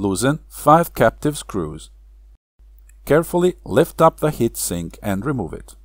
Loosen 5 captive screws. Carefully lift up the heat sink and remove it.